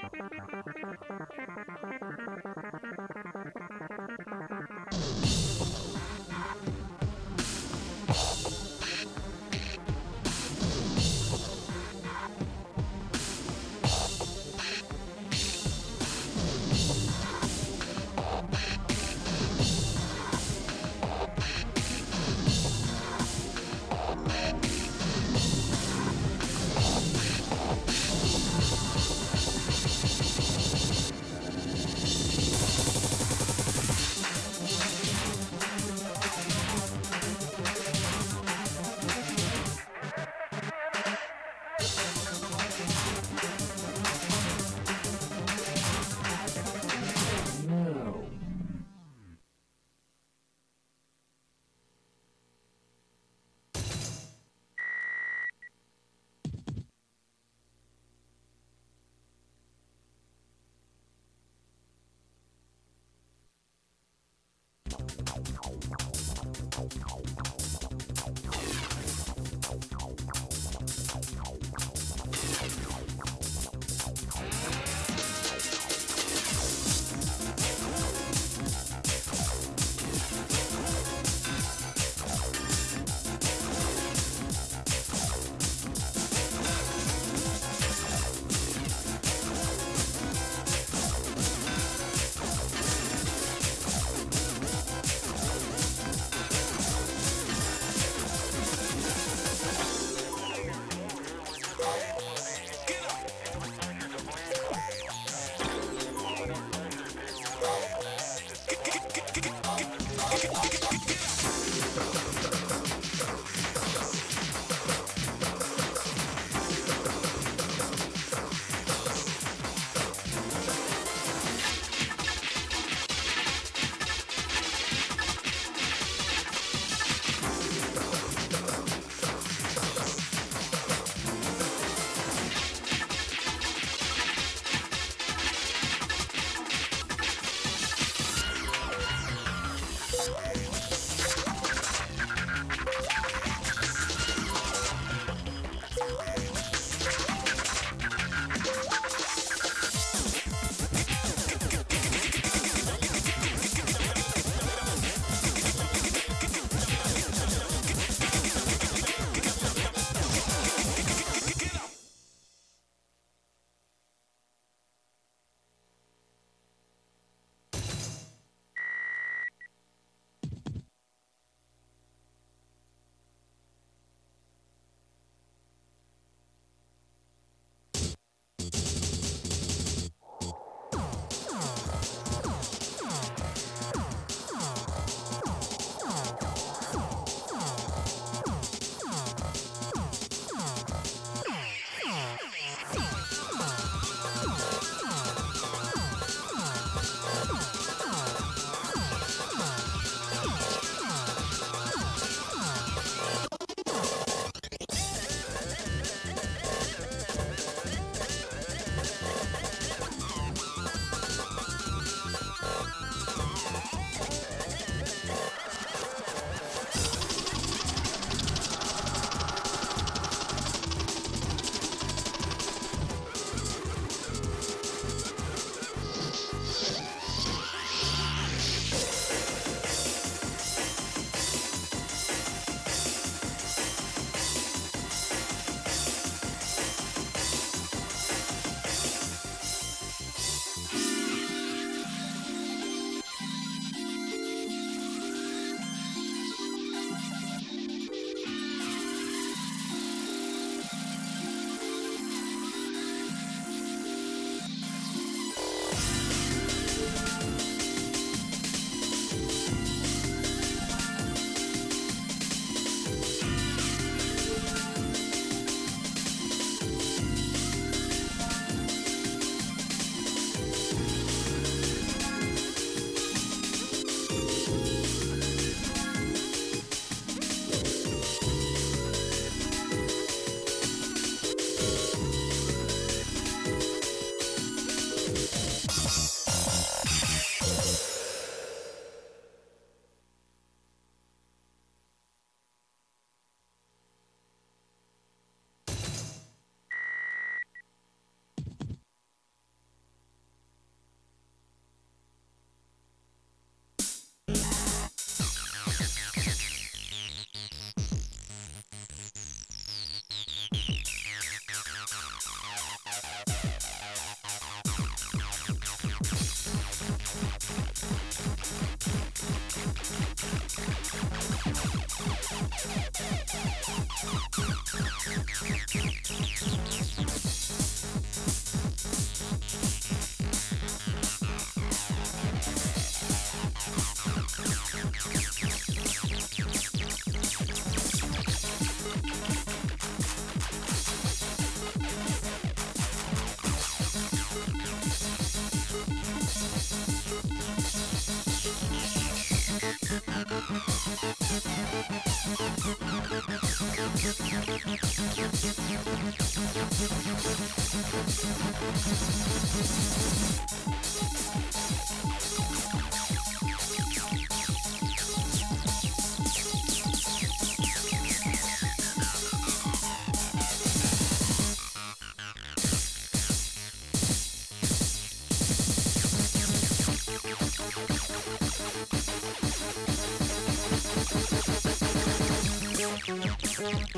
Thank you. Thank